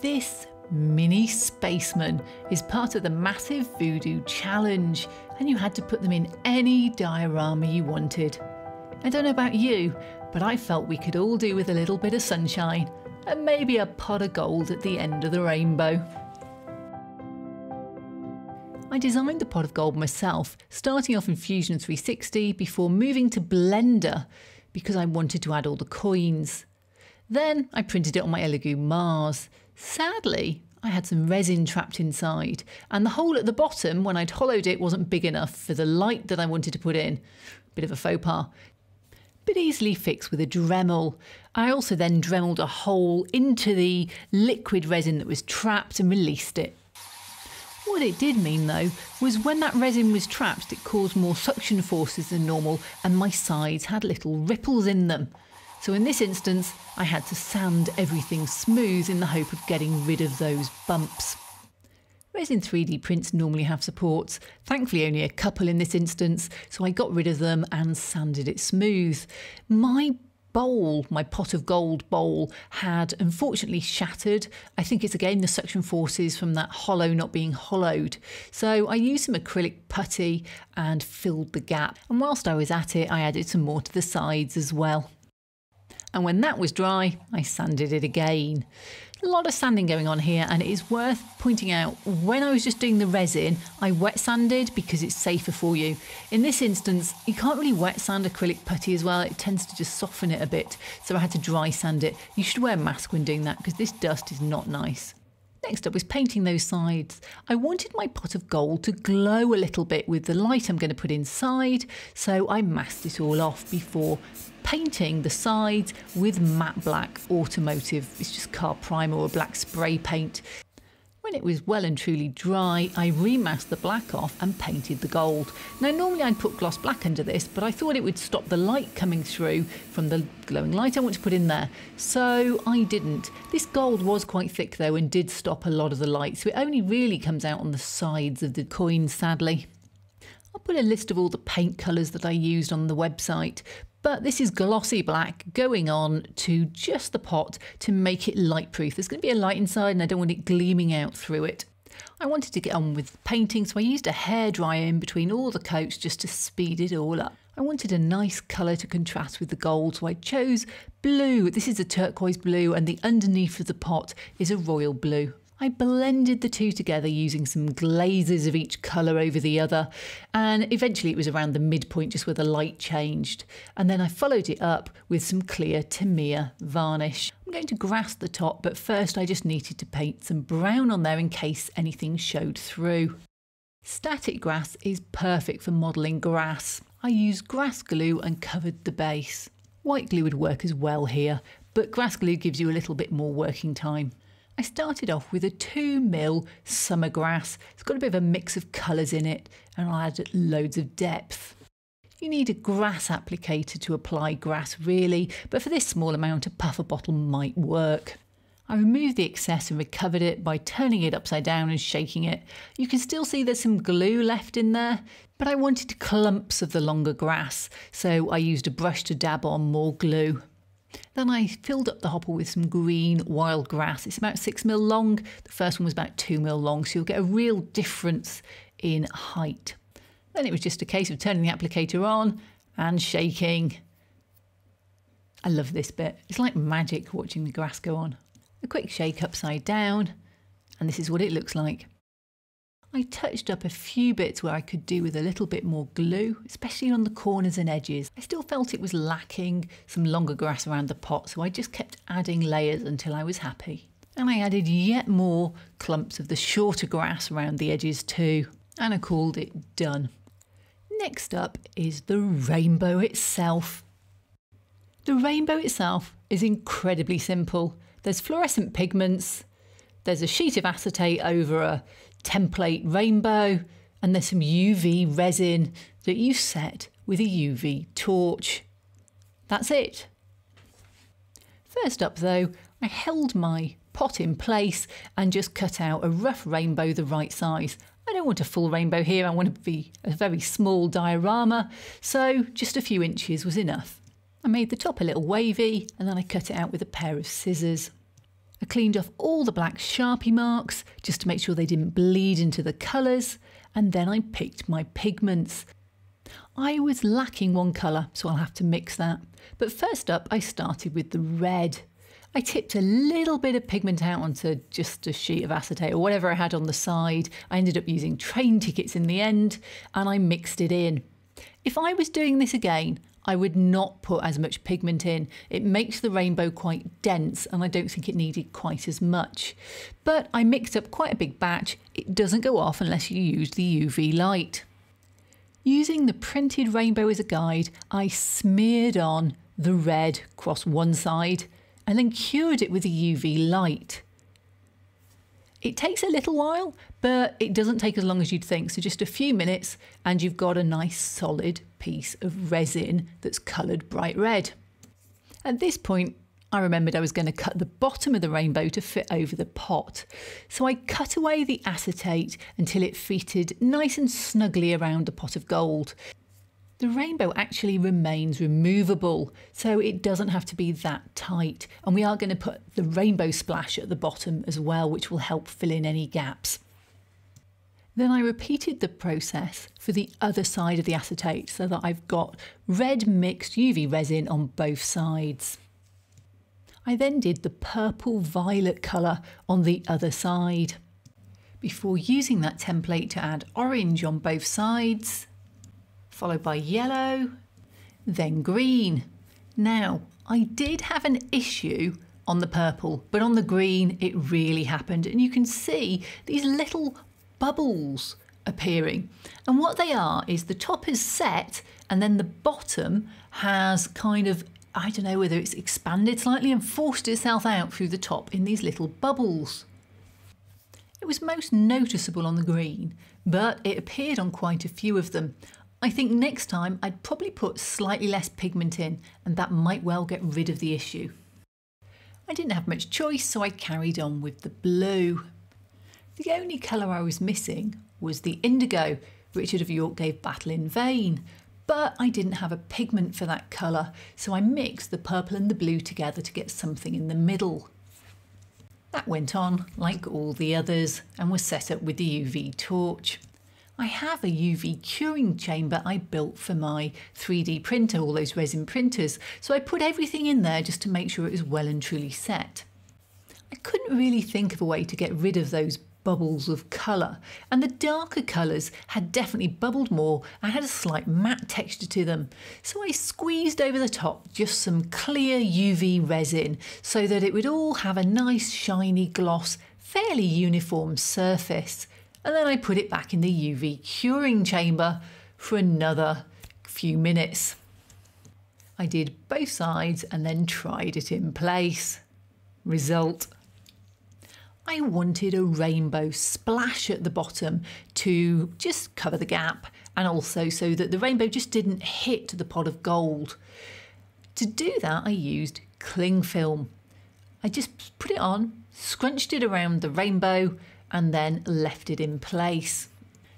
This mini spaceman is part of the massive voodoo challenge, and you had to put them in any diorama you wanted. I don't know about you, but I felt we could all do with a little bit of sunshine and maybe a pot of gold at the end of the rainbow. I designed the pot of gold myself, starting off in Fusion 360 before moving to Blender because I wanted to add all the coins. Then I printed it on my Elegoo Mars. Sadly, I had some resin trapped inside, and the hole at the bottom, when I'd hollowed it, wasn't big enough for the light that I wanted to put in. Bit of a faux pas. But easily fixed with a Dremel. I also then Dremeled a hole into the liquid resin that was trapped and released it. What it did mean though was when that resin was trapped, it caused more suction forces than normal, and my sides had little ripples in them. So in this instance, I had to sand everything smooth in the hope of getting rid of those bumps. Resin 3D prints normally have supports, thankfully only a couple in this instance, so I got rid of them and sanded it smooth. My bowl, my pot of gold bowl, had unfortunately shattered. I think it's again the suction forces from that hollow not being hollowed. So I used some acrylic putty and filled the gap. And whilst I was at it, I added some more to the sides as well and when that was dry, I sanded it again. A lot of sanding going on here, and it is worth pointing out when I was just doing the resin, I wet sanded because it's safer for you. In this instance, you can't really wet sand acrylic putty as well, it tends to just soften it a bit, so I had to dry sand it. You should wear a mask when doing that because this dust is not nice. Next up was painting those sides. I wanted my pot of gold to glow a little bit with the light I'm going to put inside, so I masked it all off before painting the sides with matte black automotive. It's just car primer or black spray paint. When it was well and truly dry, I remasked the black off and painted the gold. Now, normally I'd put gloss black under this, but I thought it would stop the light coming through from the glowing light I want to put in there. So I didn't. This gold was quite thick though and did stop a lot of the light, so it only really comes out on the sides of the coin, sadly. I'll put a list of all the paint colours that I used on the website, but this is glossy black going on to just the pot to make it light proof. There's going to be a light inside and I don't want it gleaming out through it. I wanted to get on with painting, so I used a hairdryer in between all the coats just to speed it all up. I wanted a nice colour to contrast with the gold, so I chose blue. This is a turquoise blue, and the underneath of the pot is a royal blue. I blended the two together using some glazes of each colour over the other, and eventually it was around the midpoint just where the light changed. And then I followed it up with some clear Tamiya varnish. I'm going to grass the top, but first I just needed to paint some brown on there in case anything showed through. Static grass is perfect for modelling grass. I used grass glue and covered the base. White glue would work as well here, but grass glue gives you a little bit more working time. I started off with a 2 mil summer grass. It's got a bit of a mix of colours in it and I added loads of depth. You need a grass applicator to apply grass really, but for this small amount a puffer bottle might work. I removed the excess and recovered it by turning it upside down and shaking it. You can still see there's some glue left in there, but I wanted clumps of the longer grass, so I used a brush to dab on more glue. Then I filled up the hopper with some green wild grass. It's about six mil long. The first one was about two mil long, so you'll get a real difference in height. Then it was just a case of turning the applicator on and shaking. I love this bit. It's like magic watching the grass go on. A quick shake upside down, and this is what it looks like. I touched up a few bits where I could do with a little bit more glue, especially on the corners and edges. I still felt it was lacking some longer grass around the pot, so I just kept adding layers until I was happy. And I added yet more clumps of the shorter grass around the edges too, and I called it done. Next up is the rainbow itself. The rainbow itself is incredibly simple. There's fluorescent pigments, there's a sheet of acetate over a template rainbow, and there's some UV resin that you set with a UV torch. That's it. First up, though, I held my pot in place and just cut out a rough rainbow the right size. I don't want a full rainbow here, I want to be a very small diorama, so just a few inches was enough. I made the top a little wavy and then I cut it out with a pair of scissors. I cleaned off all the black Sharpie marks just to make sure they didn't bleed into the colours, and then I picked my pigments. I was lacking one colour, so I'll have to mix that. But first up, I started with the red. I tipped a little bit of pigment out onto just a sheet of acetate or whatever I had on the side. I ended up using train tickets in the end and I mixed it in. If I was doing this again, I would not put as much pigment in. It makes the rainbow quite dense and I don't think it needed quite as much. But I mixed up quite a big batch. It doesn't go off unless you use the UV light. Using the printed rainbow as a guide, I smeared on the red across one side and then cured it with a UV light. It takes a little while, but it doesn't take as long as you'd think. So just a few minutes and you've got a nice solid piece of resin that's coloured bright red. At this point, I remembered I was going to cut the bottom of the rainbow to fit over the pot. So I cut away the acetate until it fitted nice and snugly around the pot of gold. The rainbow actually remains removable, so it doesn't have to be that tight. And we are going to put the rainbow splash at the bottom as well, which will help fill in any gaps. Then I repeated the process for the other side of the acetate so that I've got red mixed UV resin on both sides. I then did the purple violet colour on the other side. Before using that template to add orange on both sides, followed by yellow, then green. Now, I did have an issue on the purple, but on the green it really happened. And you can see these little bubbles appearing. And what they are is the top is set and then the bottom has kind of, I don't know whether it's expanded slightly and forced itself out through the top in these little bubbles. It was most noticeable on the green, but it appeared on quite a few of them. I think next time I'd probably put slightly less pigment in and that might well get rid of the issue. I didn't have much choice so I carried on with the blue. The only colour I was missing was the indigo. Richard of York gave battle in vain, but I didn't have a pigment for that colour so I mixed the purple and the blue together to get something in the middle. That went on like all the others and was set up with the UV torch. I have a UV curing chamber I built for my 3D printer, all those resin printers, so I put everything in there just to make sure it was well and truly set. I couldn't really think of a way to get rid of those bubbles of colour, and the darker colours had definitely bubbled more and had a slight matte texture to them. So I squeezed over the top just some clear UV resin so that it would all have a nice shiny gloss, fairly uniform surface and then I put it back in the UV curing chamber for another few minutes. I did both sides and then tried it in place. Result I wanted a rainbow splash at the bottom to just cover the gap and also so that the rainbow just didn't hit the pot of gold. To do that, I used cling film. I just put it on, scrunched it around the rainbow, and then left it in place.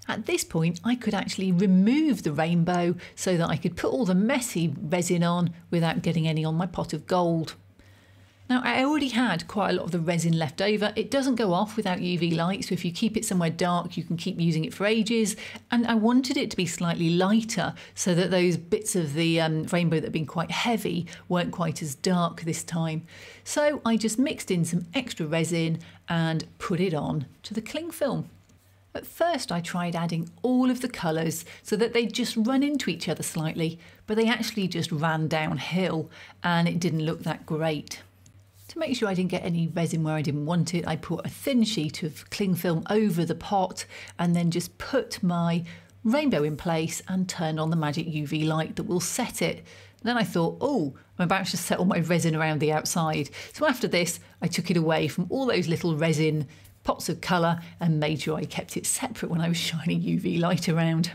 At this point, I could actually remove the rainbow so that I could put all the messy resin on without getting any on my pot of gold. Now, I already had quite a lot of the resin left over. It doesn't go off without UV light, so if you keep it somewhere dark, you can keep using it for ages. And I wanted it to be slightly lighter so that those bits of the um, rainbow that have been quite heavy weren't quite as dark this time. So I just mixed in some extra resin and put it on to the cling film. At first, I tried adding all of the colours so that they just run into each other slightly, but they actually just ran downhill and it didn't look that great. Make sure I didn't get any resin where I didn't want it, I put a thin sheet of cling film over the pot and then just put my rainbow in place and turn on the magic UV light that will set it. Then I thought, oh, I'm about to set all my resin around the outside. So after this, I took it away from all those little resin pots of colour and made sure I kept it separate when I was shining UV light around.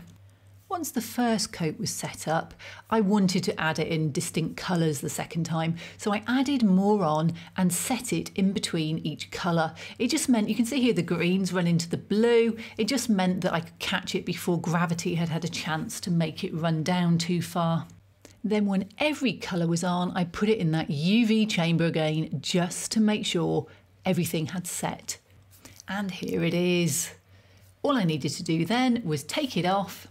Once the first coat was set up, I wanted to add it in distinct colours the second time, so I added more on and set it in between each colour. It just meant, you can see here the greens run into the blue, it just meant that I could catch it before gravity had had a chance to make it run down too far. Then when every colour was on, I put it in that UV chamber again just to make sure everything had set. And here it is. All I needed to do then was take it off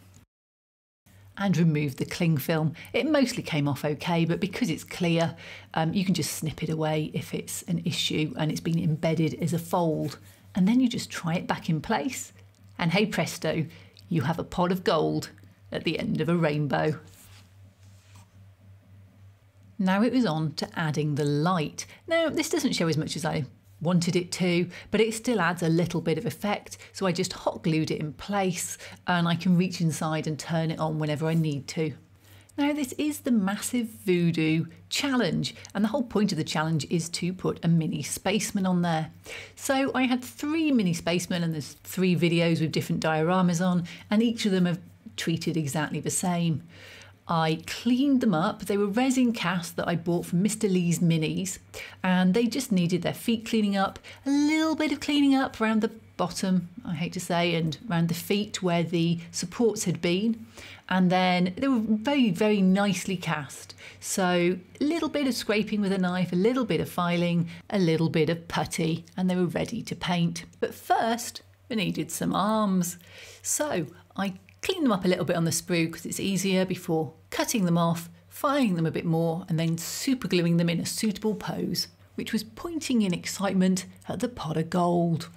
and remove the cling film. It mostly came off okay, but because it's clear, um, you can just snip it away if it's an issue and it's been embedded as a fold. And then you just try it back in place. And hey presto, you have a pod of gold at the end of a rainbow. Now it was on to adding the light. Now this doesn't show as much as I wanted it to, but it still adds a little bit of effect. So I just hot glued it in place and I can reach inside and turn it on whenever I need to. Now, this is the Massive Voodoo Challenge, and the whole point of the challenge is to put a mini spaceman on there. So, I had three mini spacemen, and there's three videos with different dioramas on, and each of them have treated exactly the same. I cleaned them up. They were resin cast that I bought from Mr. Lee's Minis, and they just needed their feet cleaning up, a little bit of cleaning up around the bottom, I hate to say, and around the feet where the supports had been. And then they were very, very nicely cast. So a little bit of scraping with a knife, a little bit of filing, a little bit of putty, and they were ready to paint. But first, we needed some arms. So I clean them up a little bit on the sprue because it's easier before cutting them off, filing them a bit more, and then super gluing them in a suitable pose, which was pointing in excitement at the pot of gold.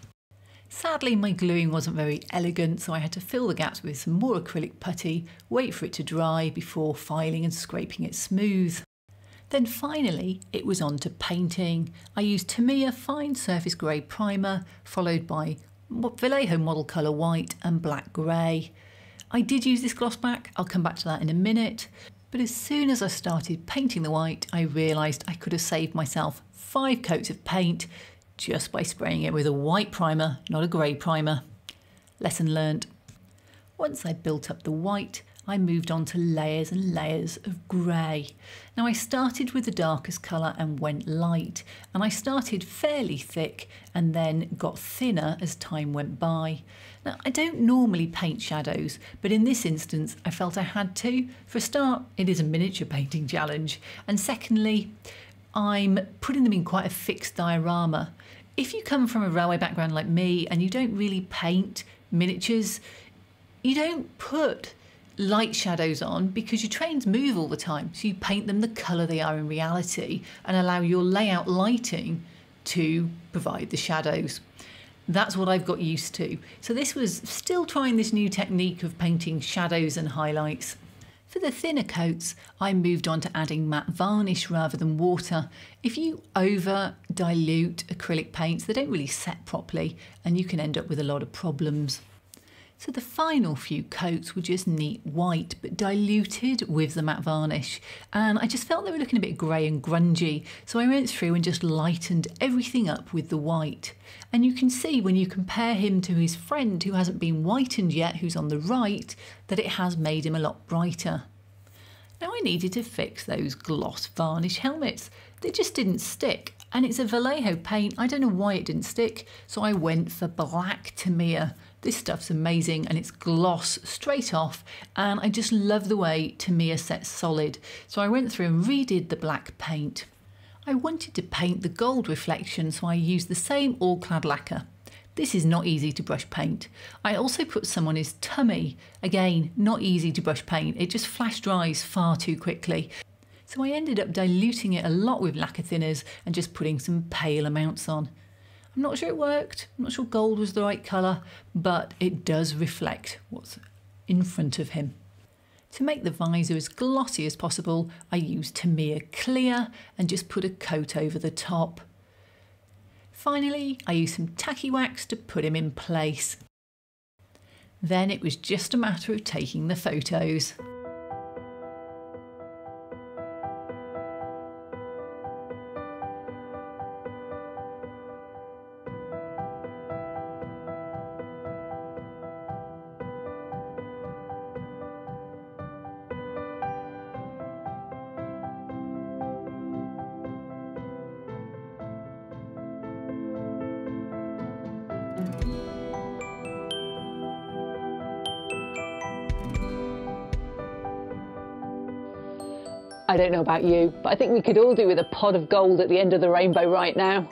Sadly, my gluing wasn't very elegant, so I had to fill the gaps with some more acrylic putty, wait for it to dry before filing and scraping it smooth. Then finally, it was on to painting. I used Tamiya Fine Surface Grey Primer, followed by Vallejo Model Colour White and Black Grey. I did use this gloss back, I'll come back to that in a minute, but as soon as I started painting the white, I realised I could have saved myself five coats of paint just by spraying it with a white primer, not a grey primer. Lesson learnt. Once I built up the white, I moved on to layers and layers of grey. Now I started with the darkest colour and went light, and I started fairly thick and then got thinner as time went by. Now I don't normally paint shadows, but in this instance I felt I had to. For a start, it is a miniature painting challenge, and secondly, I'm putting them in quite a fixed diorama. If you come from a railway background like me and you don't really paint miniatures, you don't put light shadows on because your trains move all the time. So you paint them the colour they are in reality and allow your layout lighting to provide the shadows. That's what I've got used to. So this was still trying this new technique of painting shadows and highlights. For the thinner coats, I moved on to adding matte varnish rather than water. If you over dilute acrylic paints, they don't really set properly and you can end up with a lot of problems. So the final few coats were just neat white, but diluted with the matte varnish. And I just felt they were looking a bit grey and grungy. So I went through and just lightened everything up with the white. And you can see when you compare him to his friend who hasn't been whitened yet, who's on the right, that it has made him a lot brighter. Now I needed to fix those gloss varnish helmets. They just didn't stick. And it's a Vallejo paint. I don't know why it didn't stick. So I went for black Tamiya this stuff's amazing and it's gloss straight off and I just love the way Tamiya sets solid. So I went through and redid the black paint. I wanted to paint the gold reflection so I used the same Alclad lacquer. This is not easy to brush paint. I also put some on his tummy. Again, not easy to brush paint. It just flash dries far too quickly. So I ended up diluting it a lot with lacquer thinners and just putting some pale amounts on. I'm not sure it worked. I'm not sure gold was the right colour, but it does reflect what's in front of him. To make the visor as glossy as possible, I used Tamiya Clear and just put a coat over the top. Finally, I used some tacky wax to put him in place. Then it was just a matter of taking the photos. I don't know about you, but I think we could all do with a pod of gold at the end of the rainbow right now.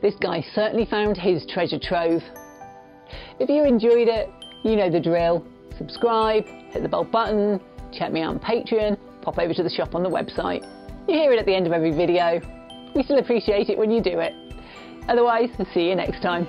this guy certainly found his treasure trove. If you enjoyed it, you know the drill. Subscribe, hit the bell button, check me out on Patreon, pop over to the shop on the website. You hear it at the end of every video. We still appreciate it when you do it. Otherwise, see you next time.